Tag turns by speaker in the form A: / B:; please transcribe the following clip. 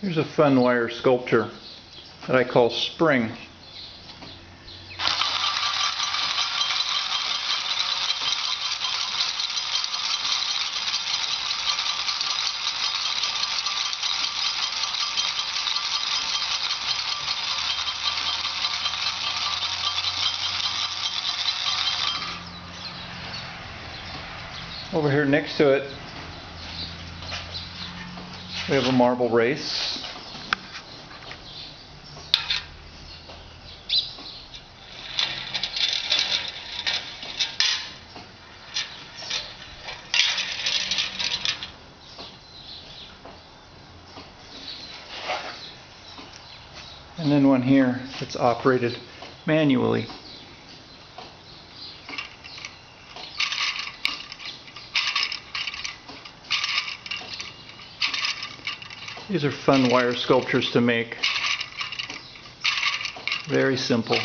A: Here's a fun wire sculpture that I call Spring. Over here next to it, we have a marble race. And then one here that's operated manually. These are fun wire sculptures to make. Very simple.